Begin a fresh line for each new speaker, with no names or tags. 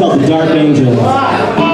called The Dark Angel.